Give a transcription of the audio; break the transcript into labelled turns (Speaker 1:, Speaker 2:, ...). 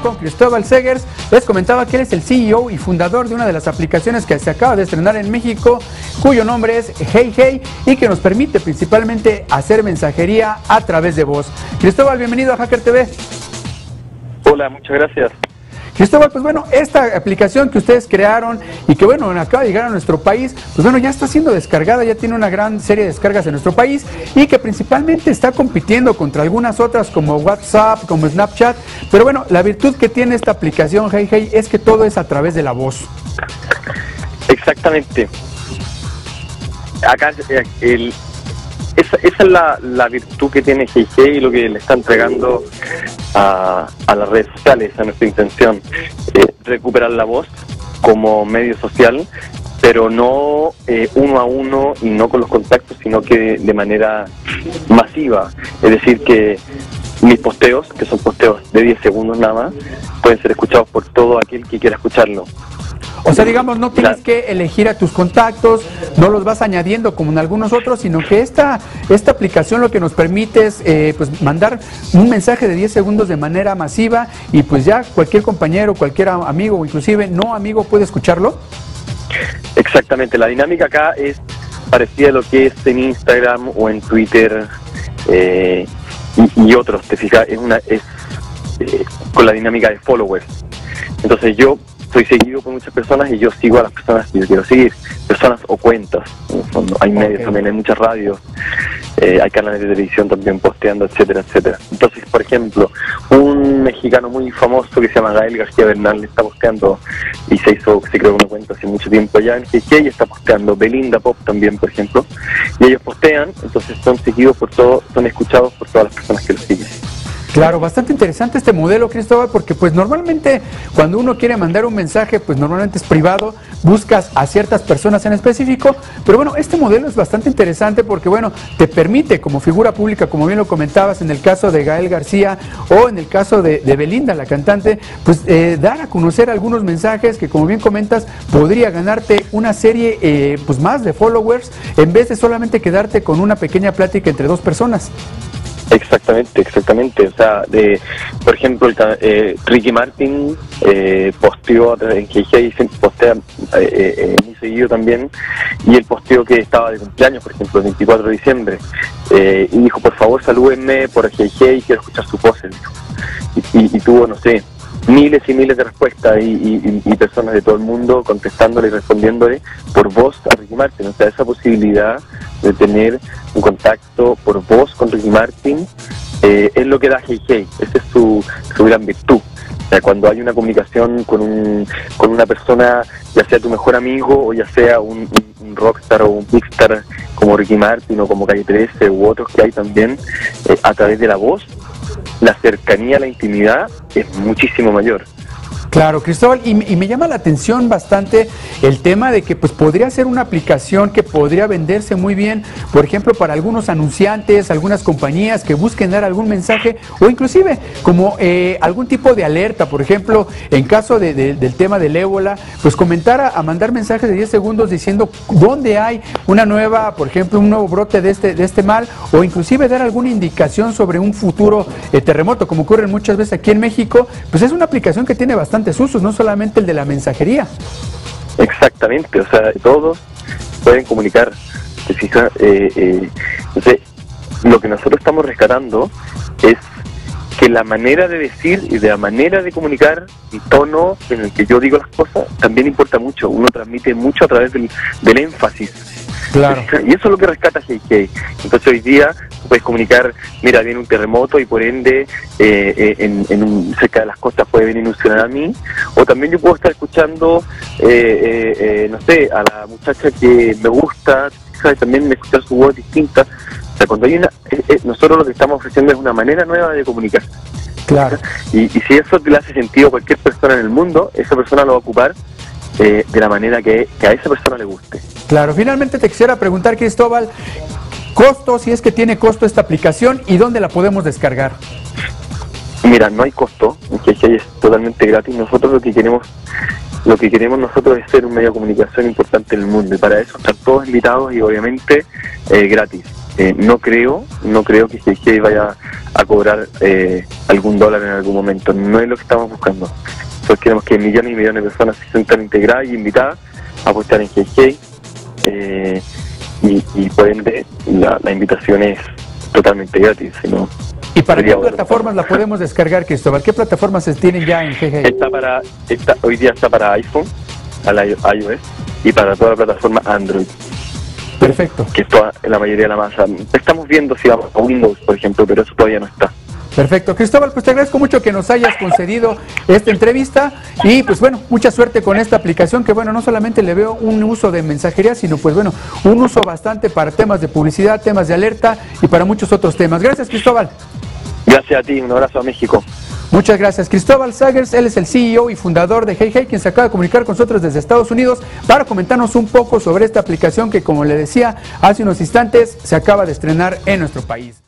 Speaker 1: con Cristóbal Segers. Les comentaba que él es el CEO y fundador de una de las aplicaciones que se acaba de estrenar en México, cuyo nombre es Hey Hey y que nos permite principalmente hacer mensajería a través de voz. Cristóbal, bienvenido a Hacker TV.
Speaker 2: Hola, muchas gracias.
Speaker 1: Cristóbal, pues bueno, esta aplicación que ustedes crearon y que bueno, acaba de llegar a nuestro país, pues bueno, ya está siendo descargada, ya tiene una gran serie de descargas en nuestro país y que principalmente está compitiendo contra algunas otras como WhatsApp, como Snapchat, pero bueno, la virtud que tiene esta aplicación Hey Hey es que todo es a través de la voz.
Speaker 2: Exactamente. Acá eh, el, esa, esa es la, la, virtud que tiene GG y lo que le está entregando a, a las redes sociales, a nuestra intención. Eh, recuperar la voz como medio social, pero no eh, uno a uno y no con los contactos, sino que de manera masiva. Es decir, que mis posteos, que son posteos de 10 segundos nada más, pueden ser escuchados por todo aquel que quiera escucharlo.
Speaker 1: O sea, digamos, no tienes que elegir a tus contactos, no los vas añadiendo como en algunos otros, sino que esta, esta aplicación lo que nos permite es eh, pues mandar un mensaje de 10 segundos de manera masiva y pues ya cualquier compañero, cualquier amigo o inclusive no amigo puede escucharlo.
Speaker 2: Exactamente, la dinámica acá es parecida a lo que es en Instagram o en Twitter eh, y, otros, te fijas, es una es eh, con la dinámica de followers. Entonces yo soy seguido por muchas personas y yo sigo a las personas que yo quiero seguir, personas o cuentas. Hay medios también, hay muchas radios, eh, hay canales de televisión también posteando, etcétera, etcétera. Entonces, por ejemplo, un mexicano muy famoso que se llama Gael García Bernal está posteando y se hizo, se creó una cuenta hace mucho tiempo allá en GG y está posteando Belinda Pop también, por ejemplo. Y ellos postean, entonces son seguidos por todo, son escuchados por todas las personas que los siguen.
Speaker 1: Claro, bastante interesante este modelo, Cristóbal, porque pues normalmente cuando uno quiere mandar un mensaje, pues normalmente es privado, buscas a ciertas personas en específico, pero bueno, este modelo es bastante interesante porque bueno, te permite como figura pública, como bien lo comentabas en el caso de Gael García o en el caso de, Belinda, la cantante, pues eh, dar a conocer algunos mensajes que como bien comentas, podría ganarte una serie eh, pues más de followers en vez de solamente quedarte con una pequeña plática entre dos personas.
Speaker 2: Exactamente, exactamente. O sea, de, por ejemplo, el, eh, Ricky Martin eh, posteó en que postea eh, eh, muy seguido también, y el posteó que estaba de cumpleaños, por ejemplo, el 24 de diciembre, eh, y dijo, por favor, salúdenme por GG y quiero escuchar su voz. Y, y, y tuvo, no sé, miles y miles de respuestas y, personas de todo el mundo contestándole y respondiéndole por voz a Ricky Martin. O sea, esa posibilidad de tener un contacto por voz con Ricky Martin eh, es lo que da Hey Hey. Esa es su, su gran virtud. O sea, cuando hay una comunicación con, un, con una persona, ya sea tu mejor amigo o ya sea un, rockstar o un big como Ricky Martin o como Calle 13 u otros que hay también, eh, a través de la voz, la cercanía, la intimidad es muchísimo mayor.
Speaker 1: Claro, Cristóbal, y, me llama la atención bastante el tema de que pues podría ser una aplicación que podría venderse muy bien, por ejemplo, para algunos anunciantes, algunas compañías que busquen dar algún mensaje o inclusive como eh, algún tipo de alerta, por ejemplo, en caso del tema del ébola, pues comentar a, mandar mensajes de 10 segundos diciendo dónde hay una nueva, por ejemplo, un nuevo brote de este, de este mal o inclusive dar alguna indicación sobre un futuro eh, terremoto, como ocurre muchas veces aquí en México, pues es una aplicación que tiene bastante usos, no solamente el de la mensajería.
Speaker 2: Exactamente, o sea, todos pueden comunicar. Eh, eh, entonces, lo que nosotros estamos rescatando es que la manera de decir y de la manera de comunicar, el tono en el que yo digo las cosas, también importa mucho. Uno transmite mucho a través del, del énfasis
Speaker 1: Claro.
Speaker 2: Y eso es lo que rescata JK. Entonces hoy día puedes comunicar, mira, viene un terremoto y por ende eh, eh, en, en cerca de las costas puede venir un tsunami. O también yo puedo estar escuchando, eh, no sé, a la muchacha que me gusta, también me escuchar su voz distinta. O sea, cuando hay una, nosotros lo que estamos ofreciendo es una manera nueva de comunicar.
Speaker 1: Claro.
Speaker 2: Y, y si eso le hace sentido a cualquier persona en el mundo, esa persona lo va a ocupar de la manera que, que a esa persona le guste.
Speaker 1: Claro, finalmente te quisiera preguntar, Cristóbal, costo, si es que tiene costo esta aplicación y dónde la podemos descargar.
Speaker 2: Mira, no hay costo, es totalmente gratis. Nosotros lo que queremos, lo que queremos nosotros es ser un medio de comunicación importante en el mundo y para eso están todos invitados y obviamente eh, gratis. Eh, no creo, no creo que GG vaya a cobrar eh, algún dólar en algún momento. No es lo que estamos buscando. Nosotros queremos que millones y millones de personas se sientan integradas y invitadas a apostar en GG. Y, y por ende la, la invitación es totalmente gratis. Sino
Speaker 1: ¿Y para qué plataformas la podemos descargar, Cristóbal? ¿Qué plataformas se tienen ya en GGI?
Speaker 2: Está para, está, hoy día está para iPhone, a la iOS, y para toda la plataforma Android,
Speaker 1: Perfecto,
Speaker 2: que es toda, la mayoría de la masa. Estamos viendo si vamos a Windows, por ejemplo, pero eso todavía no está.
Speaker 1: Perfecto. Cristóbal, pues te agradezco mucho que nos hayas concedido esta entrevista y pues bueno, mucha suerte con esta aplicación que bueno, no solamente le veo un uso de mensajería, sino pues bueno, un uso bastante para temas de publicidad, temas de alerta y para muchos otros temas. Gracias, Cristóbal.
Speaker 2: Gracias a ti, un abrazo a México.
Speaker 1: Muchas gracias. Cristóbal Sagers, él es el CEO y fundador de Hey Hey, quien se acaba de comunicar con nosotros desde Estados Unidos para comentarnos un poco sobre esta aplicación que, como le decía hace unos instantes, se acaba de estrenar en nuestro país.